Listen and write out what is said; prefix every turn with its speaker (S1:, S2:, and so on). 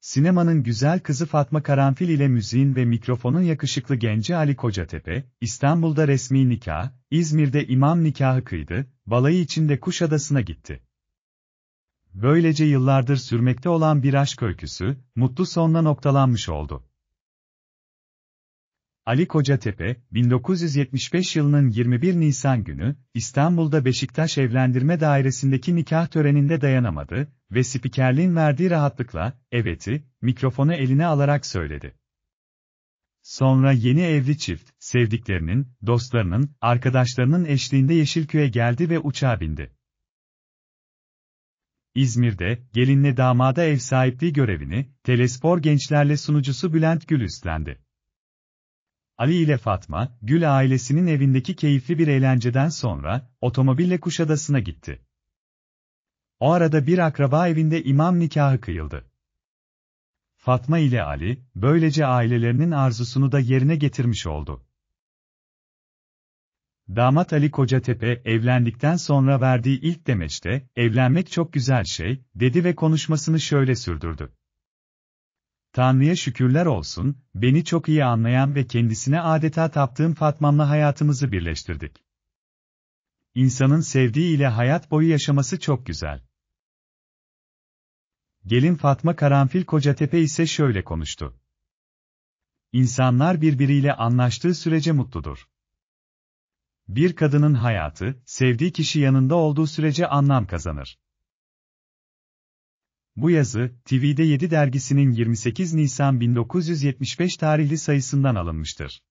S1: Sinemanın güzel kızı Fatma Karanfil ile müziğin ve mikrofonun yakışıklı genci Ali Kocatepe, İstanbul'da resmi nikah, İzmir'de imam nikahı kıydı, balayı için de Kuşadası'na gitti. Böylece yıllardır sürmekte olan bir aşk öyküsü, mutlu sonla noktalanmış oldu. Ali Kocatepe, 1975 yılının 21 Nisan günü, İstanbul'da Beşiktaş Evlendirme Dairesi'ndeki nikah töreninde dayanamadı ve spikerliğin verdiği rahatlıkla, evet'i, mikrofonu eline alarak söyledi. Sonra yeni evli çift, sevdiklerinin, dostlarının, arkadaşlarının eşliğinde Yeşilköy'e geldi ve uçağa bindi. İzmir'de, gelinle damada ev sahipliği görevini, Telespor gençlerle sunucusu Bülent Gül üstlendi. Ali ile Fatma, Gül ailesinin evindeki keyifli bir eğlenceden sonra, otomobille Kuşadası'na gitti. O arada bir akraba evinde imam nikahı kıyıldı. Fatma ile Ali, böylece ailelerinin arzusunu da yerine getirmiş oldu. Damat Ali Kocatepe, evlendikten sonra verdiği ilk demeçte, evlenmek çok güzel şey, dedi ve konuşmasını şöyle sürdürdü. Tanrı'ya şükürler olsun, beni çok iyi anlayan ve kendisine adeta taptığım Fatmam'la hayatımızı birleştirdik. İnsanın sevdiği ile hayat boyu yaşaması çok güzel. Gelin Fatma Karanfil Kocatepe ise şöyle konuştu. İnsanlar birbiriyle anlaştığı sürece mutludur. Bir kadının hayatı, sevdiği kişi yanında olduğu sürece anlam kazanır. Bu yazı, TV'de 7 dergisinin 28 Nisan 1975 tarihli sayısından alınmıştır.